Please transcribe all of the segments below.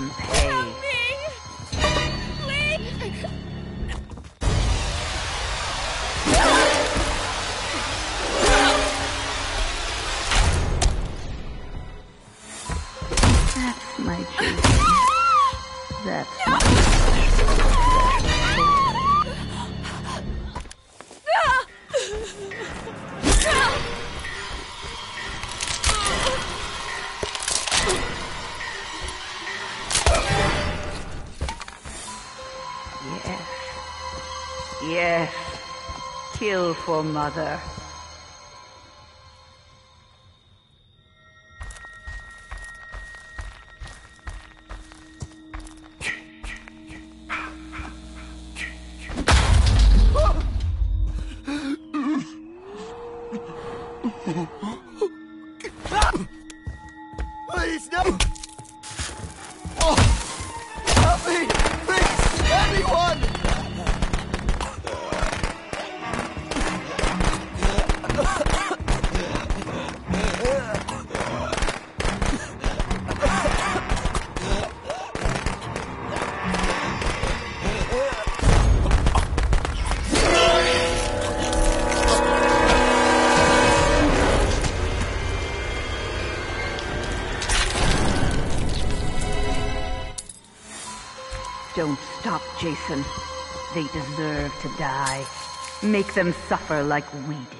them for mother. Make them suffer like we did.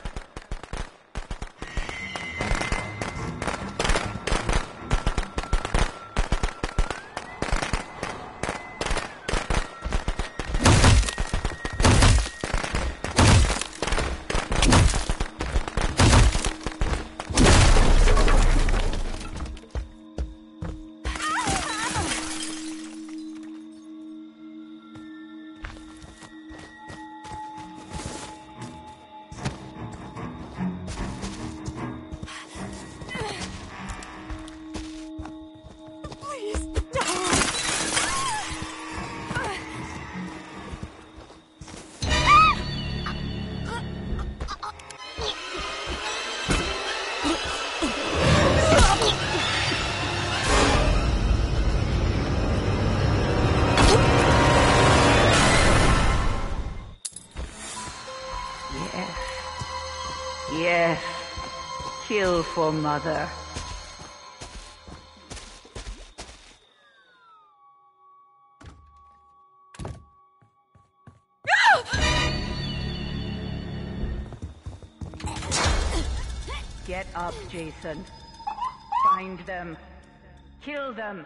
Kill for mother. Get up, Jason. Find them. Kill them.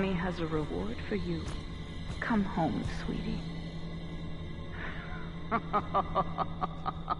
Mommy has a reward for you. Come home, sweetie.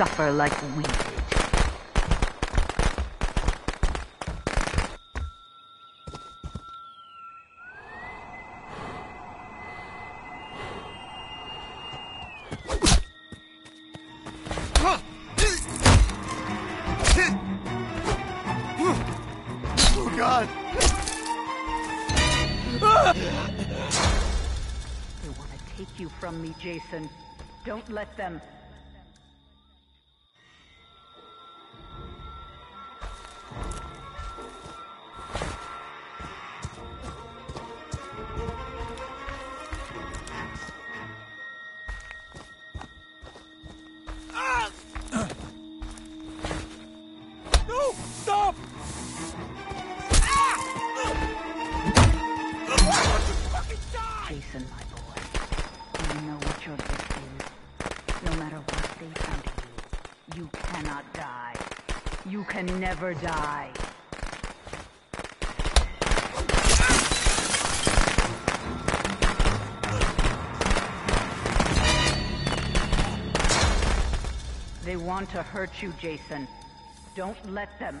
Suffer like we never die. They want to hurt you, Jason. Don't let them.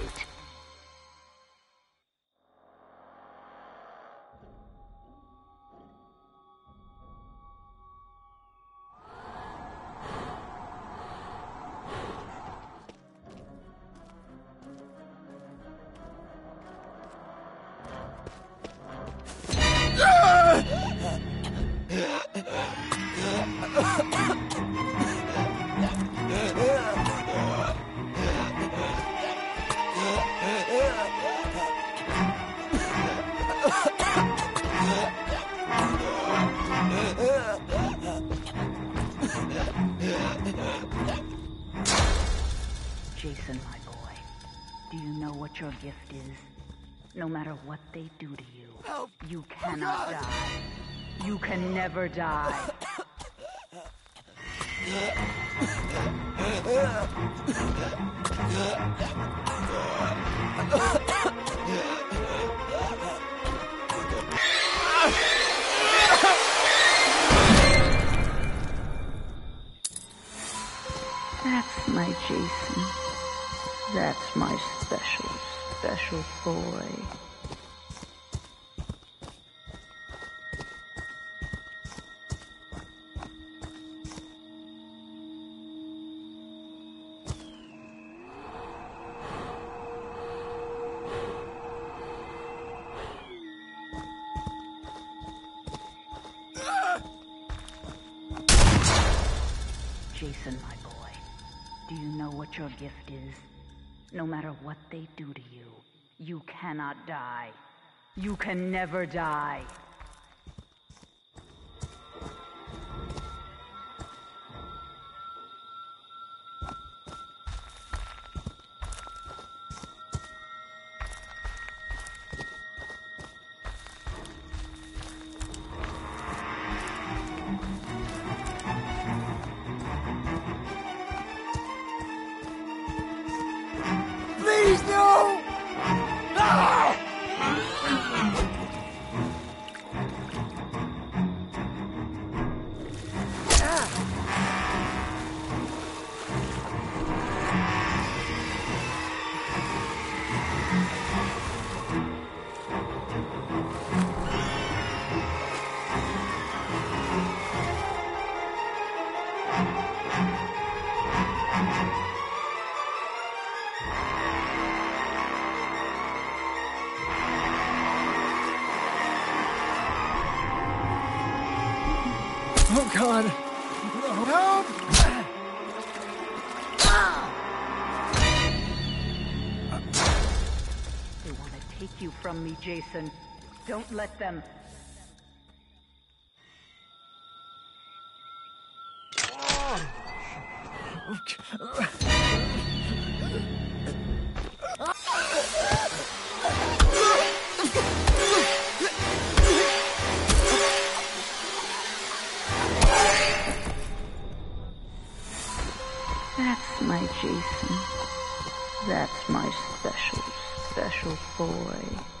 Can never die. That's my Jason. That's my special, special boy. They do to you, you cannot die. You can never die. Don't let them. That's my Jason. That's my special, special boy.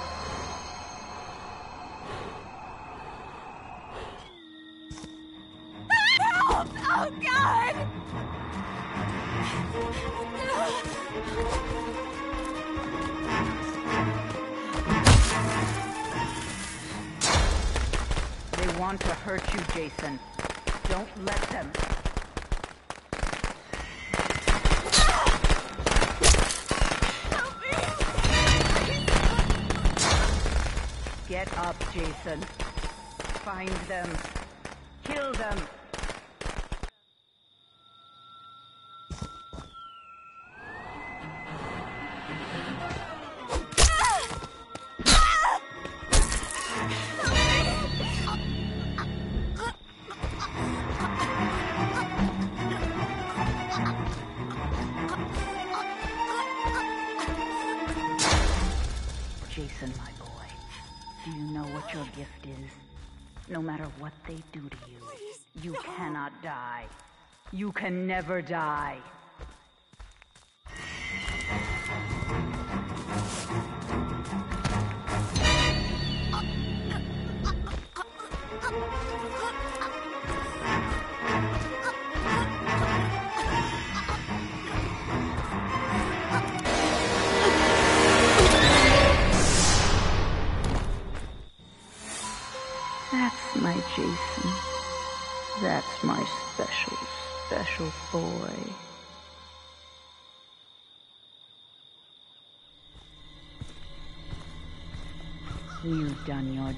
You can never die.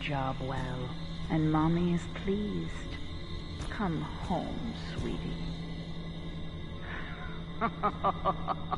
Job well, and Mommy is pleased. Come home, sweetie.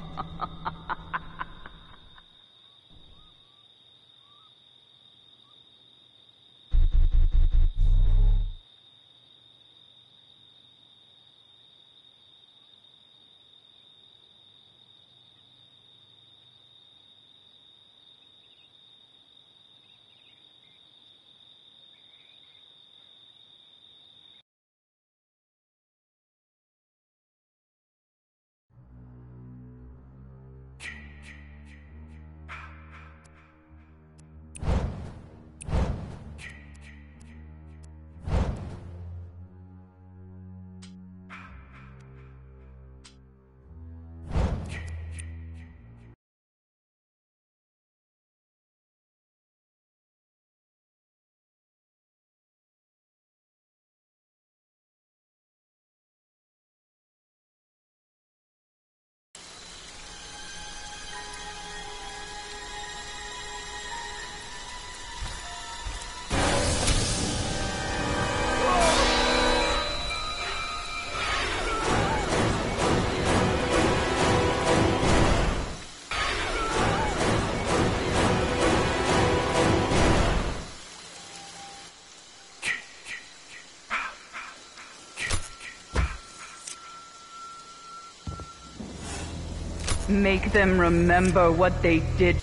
Make them remember what they did.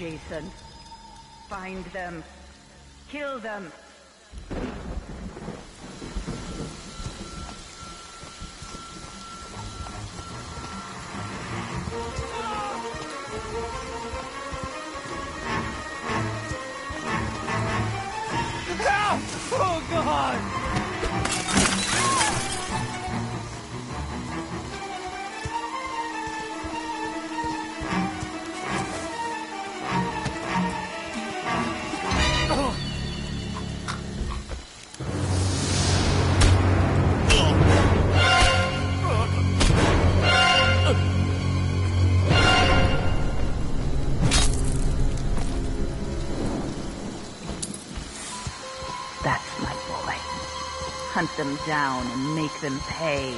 Jason. Find them. Kill them. Them down and make them pay.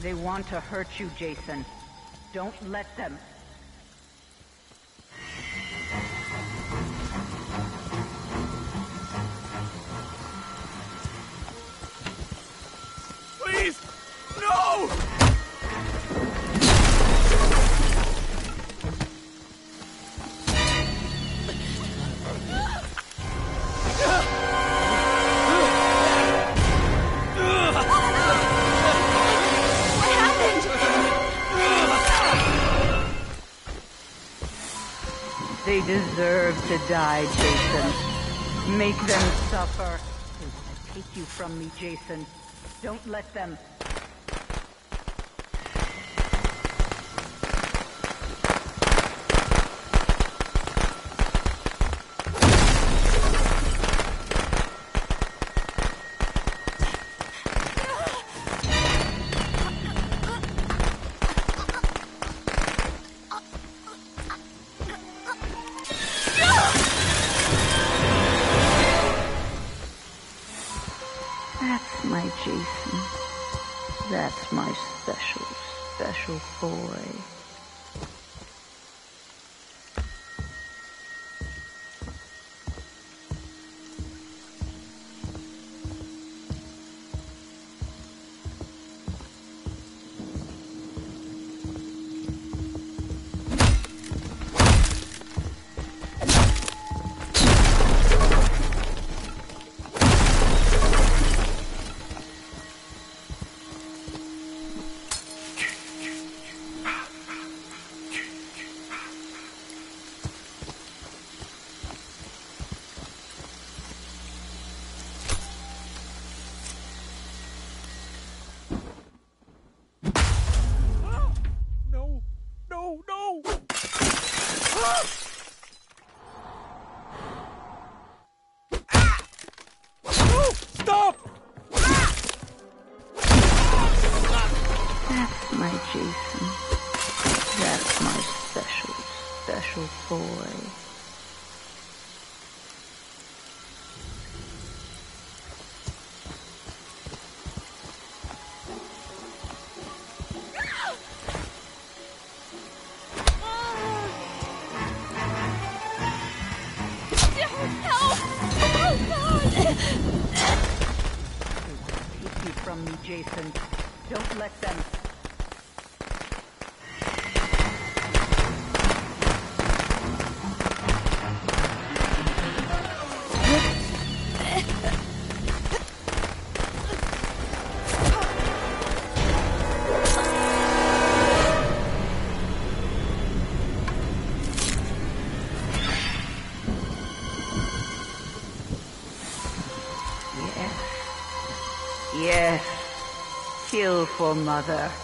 They want to hurt you, Jason. Don't let them. To die, Jason. Make them suffer. Take you from me, Jason. Don't let them. Kill for mother.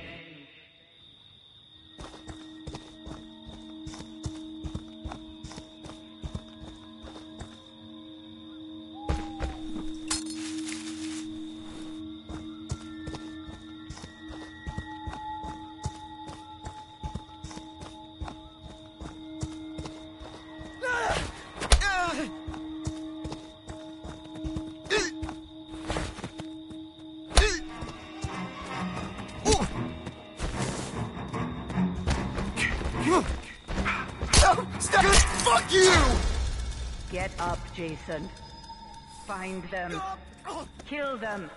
Find them. Kill them.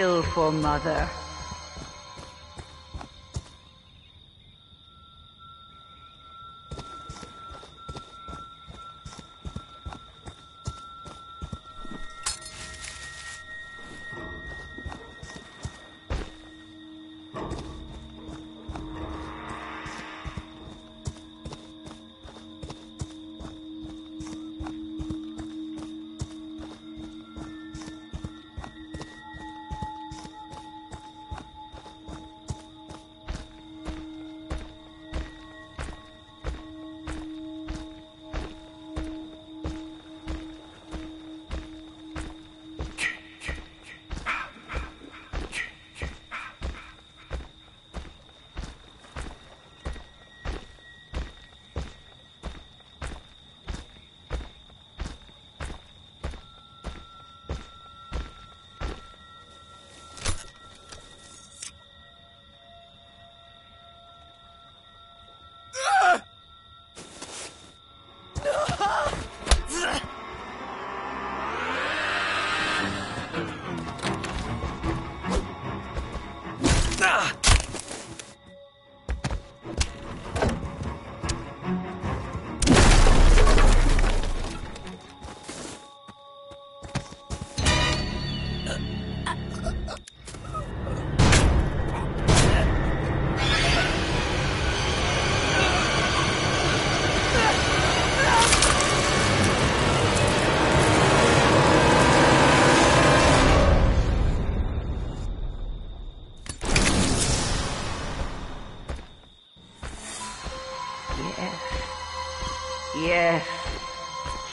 Kill for mother.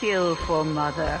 Kill for mother.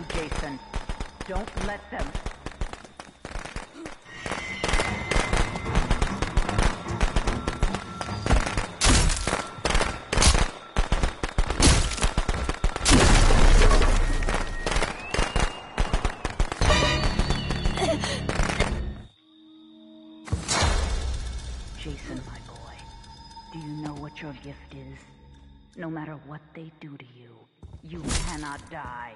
You, Jason. Don't let them. Jason, my boy, do you know what your gift is? No matter what they do to you, you cannot die.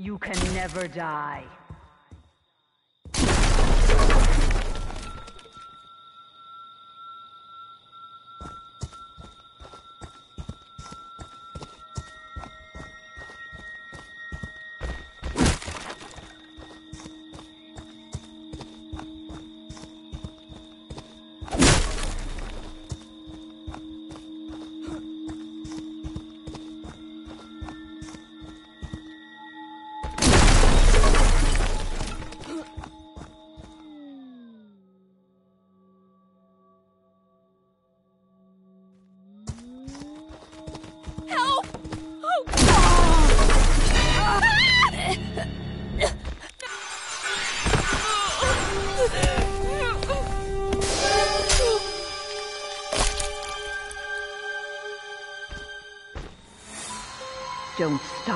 You can never die.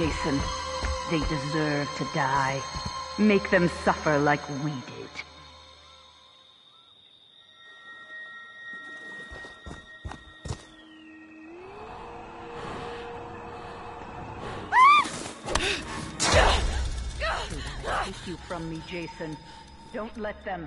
Jason. They deserve to die. Make them suffer like we did. Take you from me, Jason. Don't let them.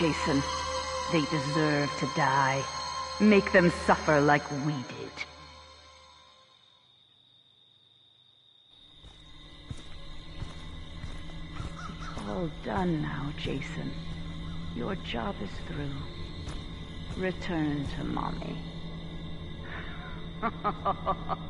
Jason. They deserve to die. Make them suffer like we did. All done now, Jason. Your job is through. Return to mommy.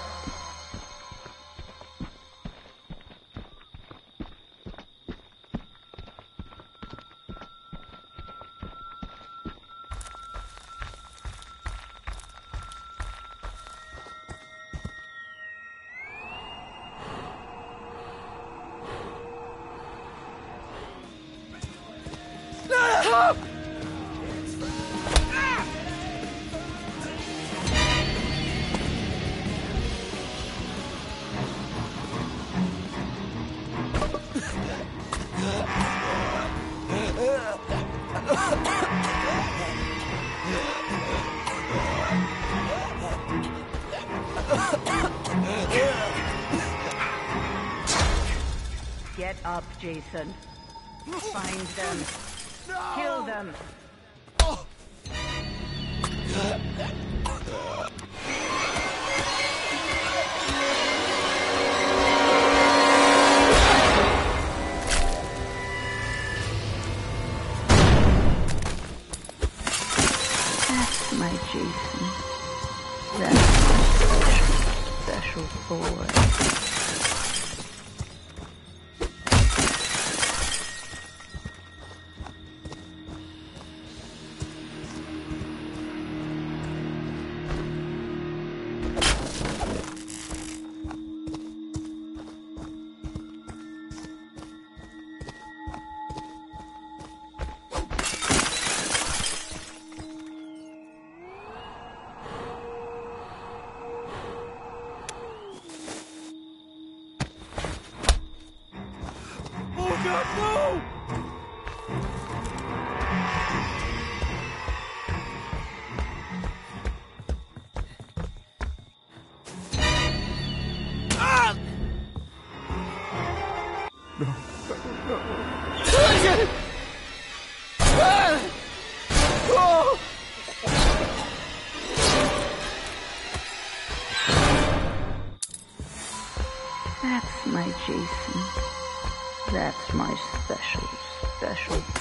Jason.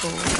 cool.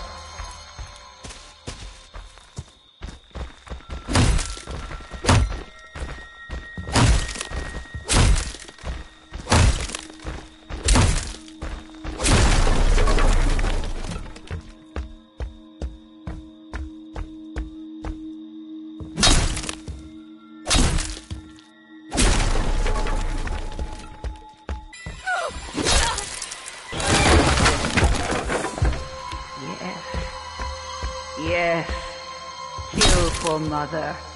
For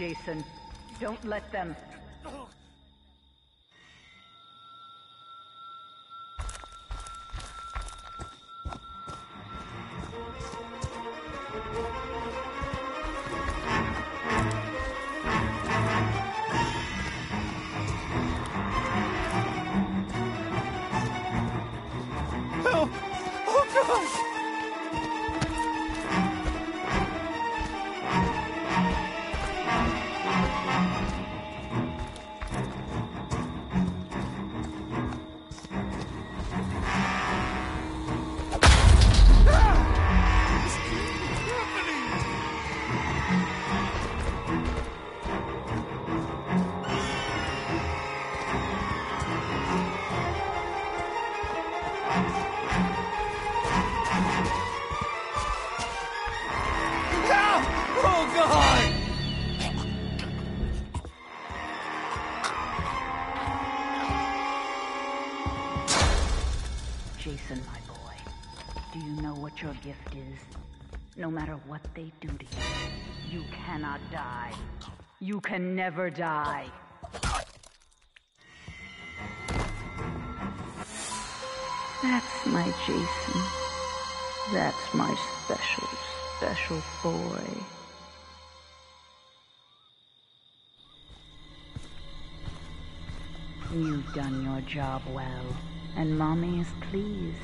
Jason. Don't let them. No matter what they do to you, you cannot die. You can never die. That's my Jason. That's my special, special boy. You've done your job well, and Mommy is pleased.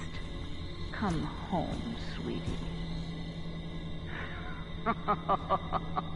Come home, sweetie ha ha ha ha ha ha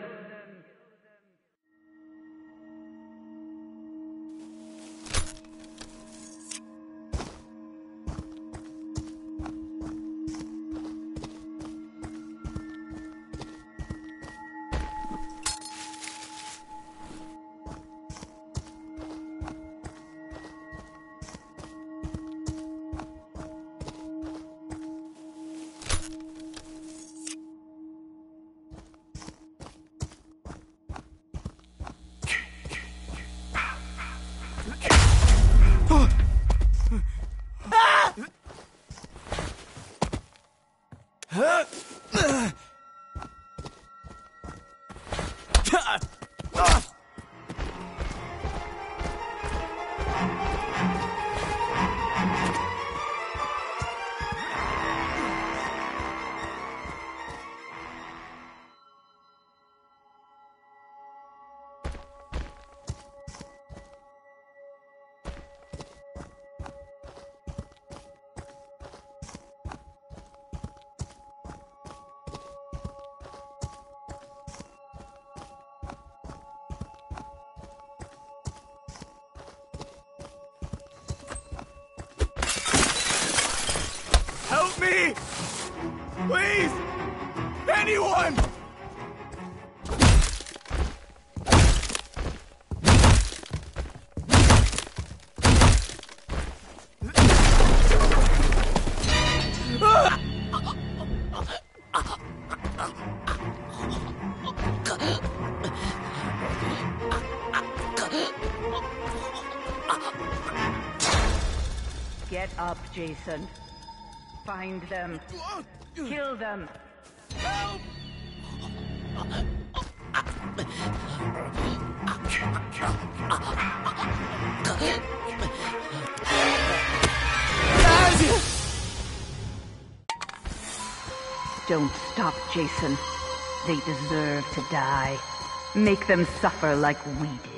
Jason. Find them. Kill them. Help! Don't stop, Jason. They deserve to die. Make them suffer like we did.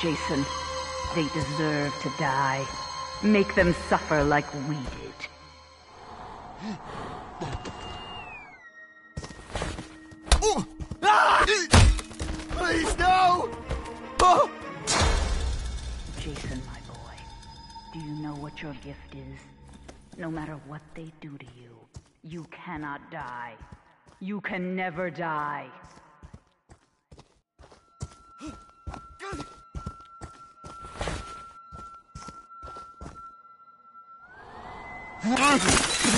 Jason. They deserve to die. Make them suffer like we did. Please, no! Jason, my boy, do you know what your gift is? No matter what they do to you, you cannot die. You can never die. Ah!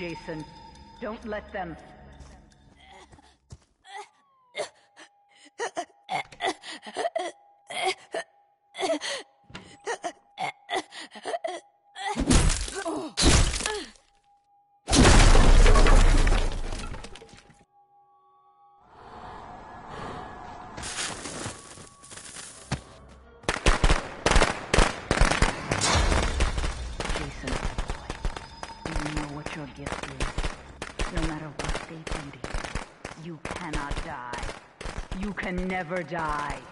Jason. Don't let them. Never die.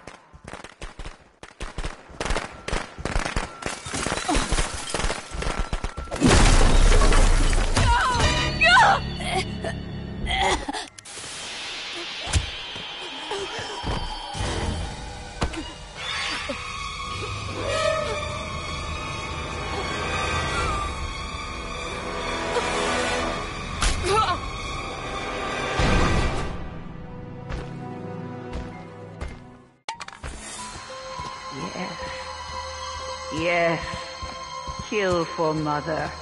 For mother.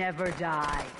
Never die.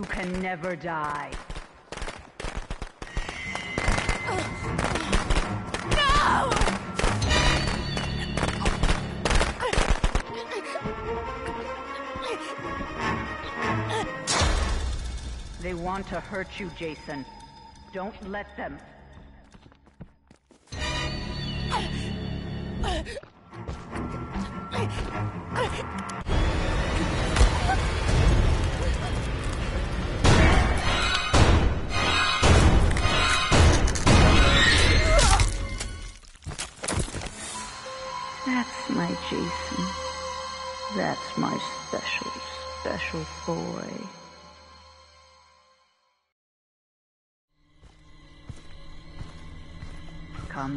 You can never die. No! They want to hurt you, Jason. Don't let them.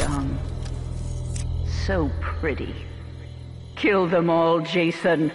young. So pretty. Kill them all, Jason.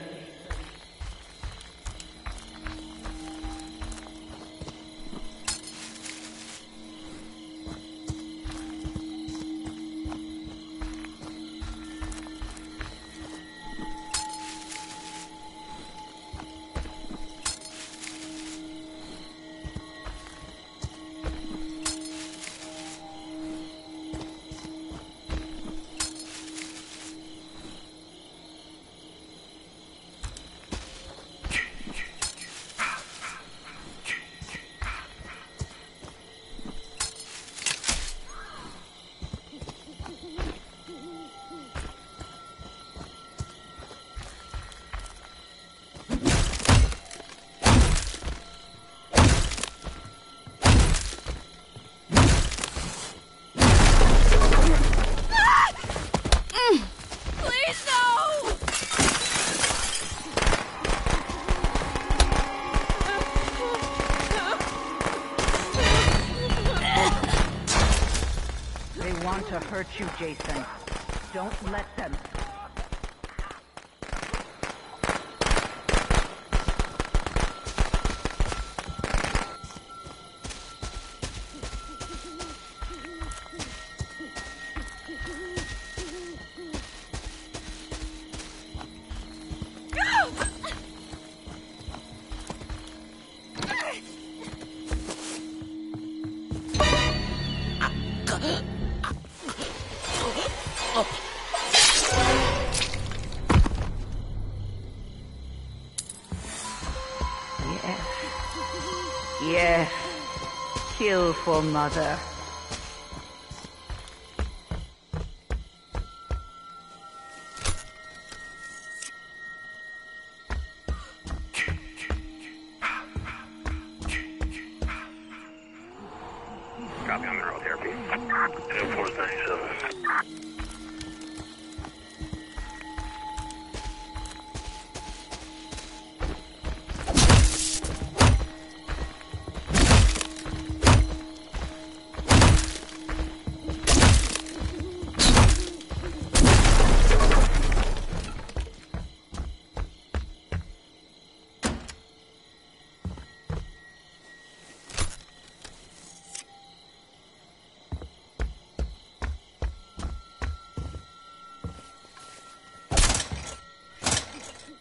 Kill for mother.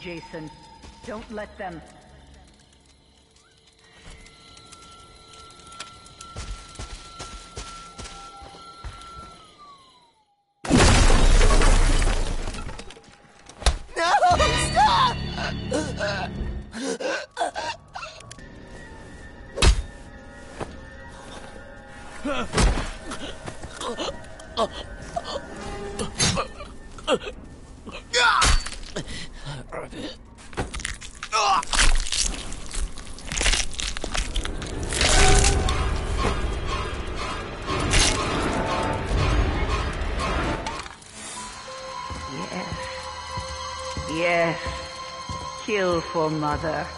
Jason. Don't let them. Kill for mother.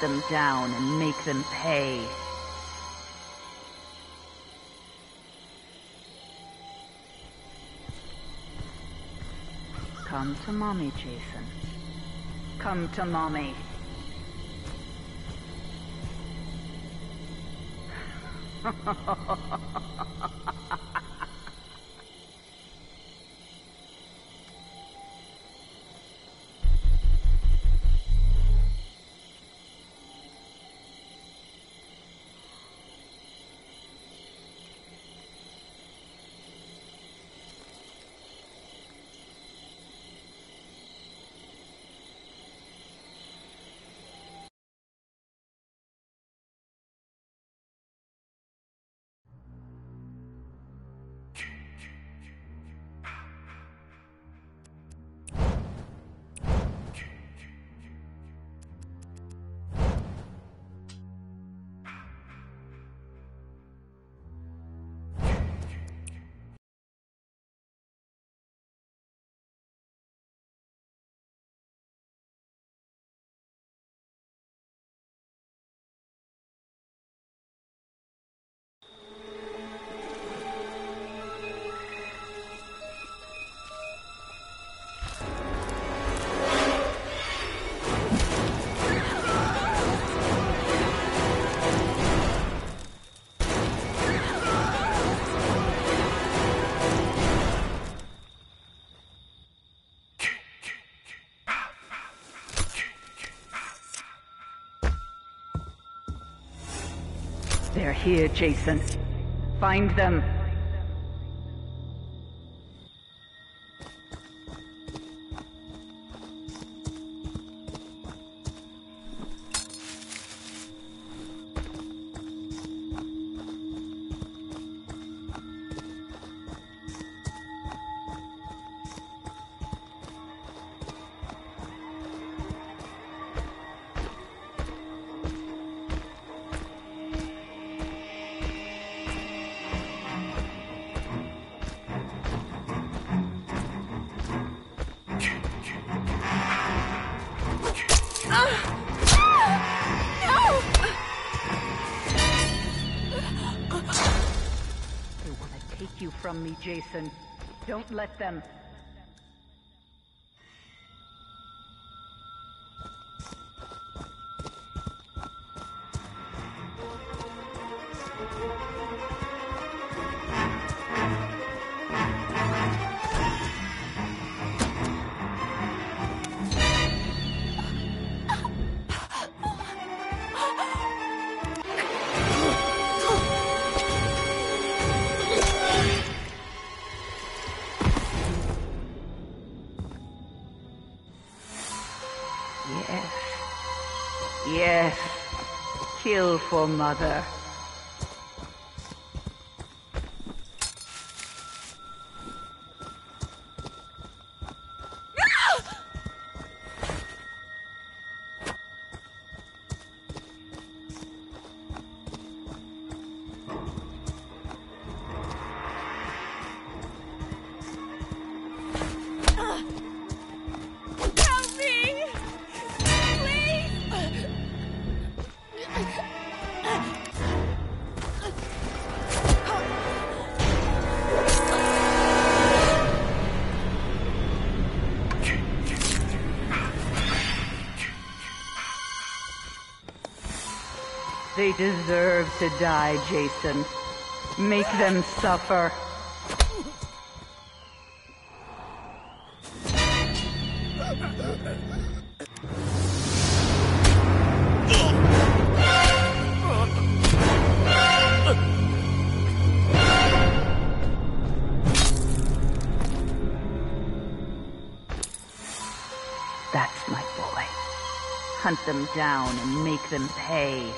Them down and make them pay. Come to mommy, Jason. Come to mommy. here, Jason. Find them. Let them. Kill for mother. Deserve to die, Jason. Make them suffer. That's my boy. Hunt them down and make them pay.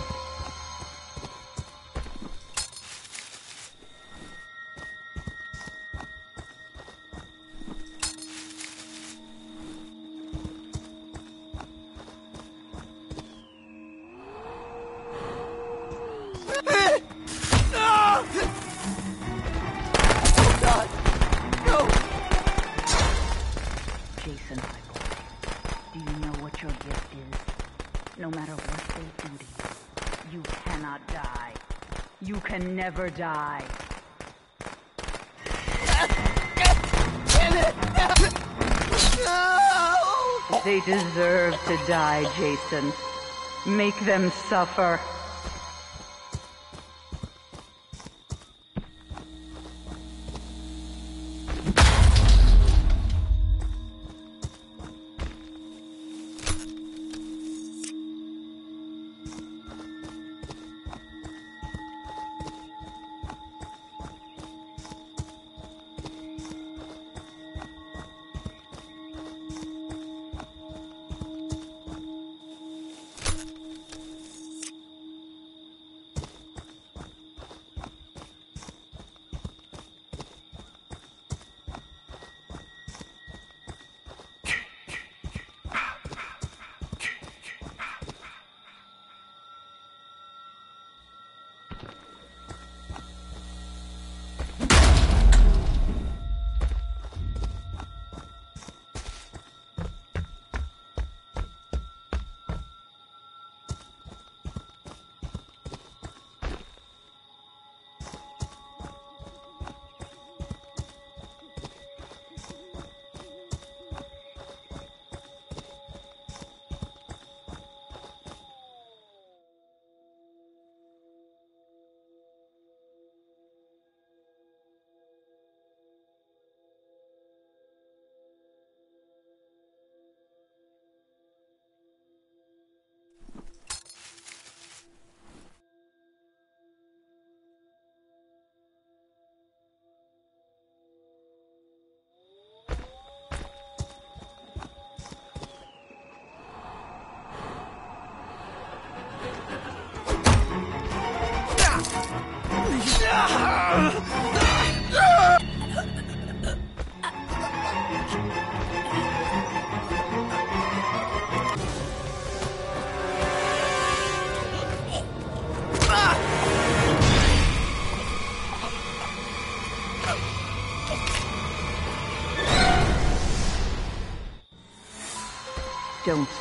Your gift is? No matter what they do to you, you cannot die. You can never die. They deserve to die, Jason. Make them suffer.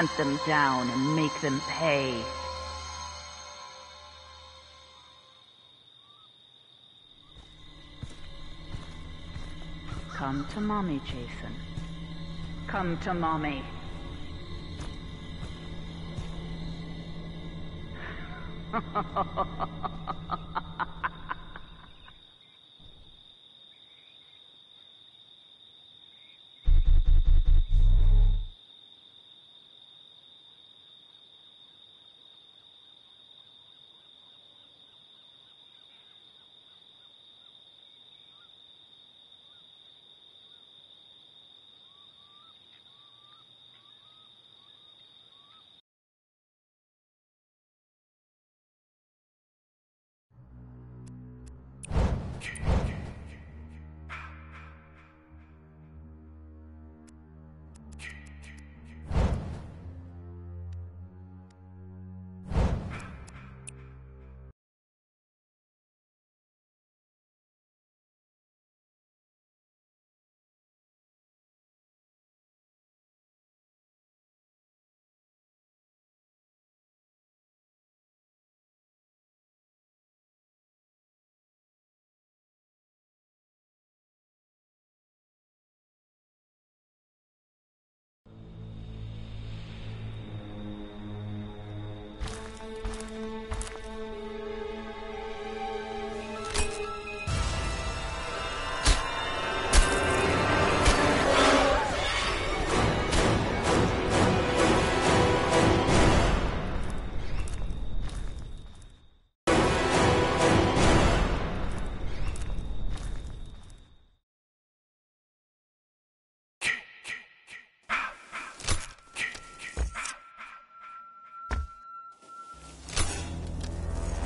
Hunt them down and make them pay. Come to mommy, Jason. Come to mommy.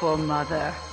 For mother.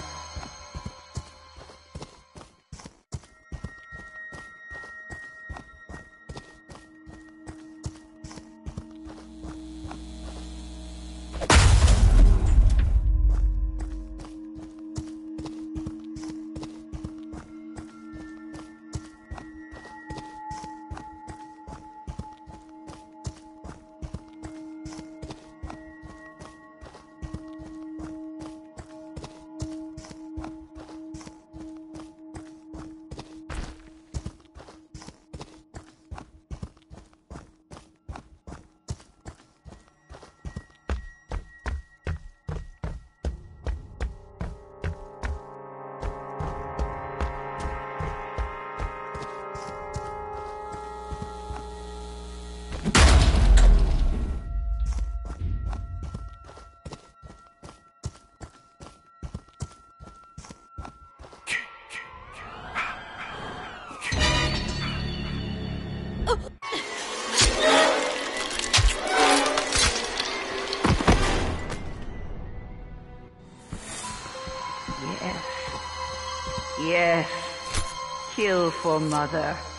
For mother.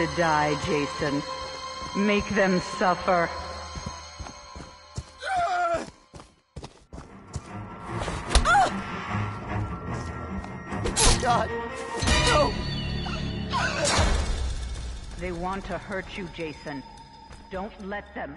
To die, Jason. Make them suffer. God. No. They want to hurt you, Jason. Don't let them.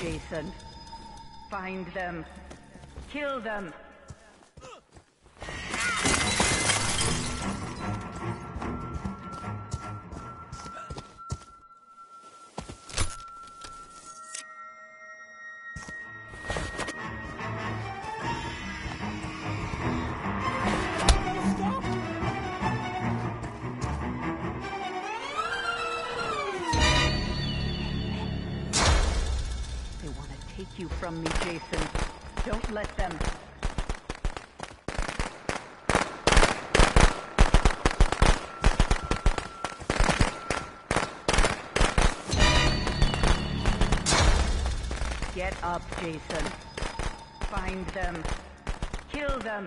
Jason. Find them. Kill them. Them. Kill them.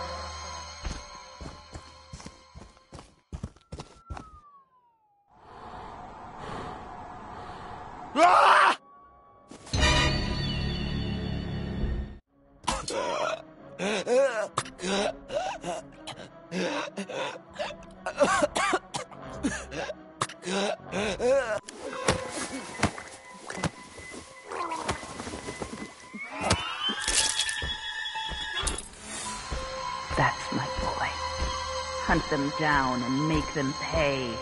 Them pay.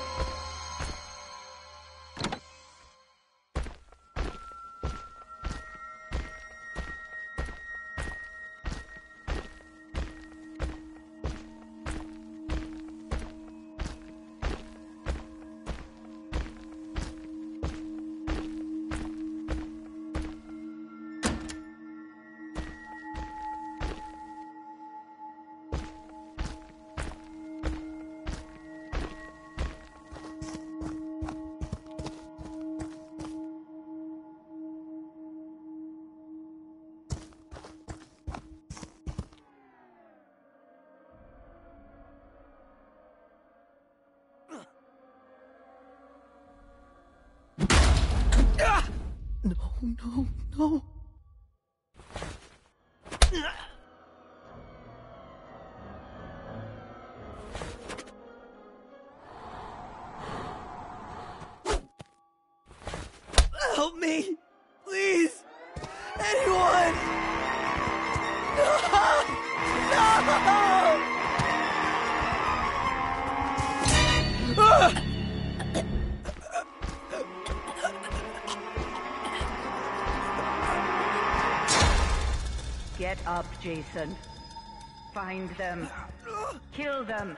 me! Please! Anyone! No! No! Get up, Jason. Find them. Kill them.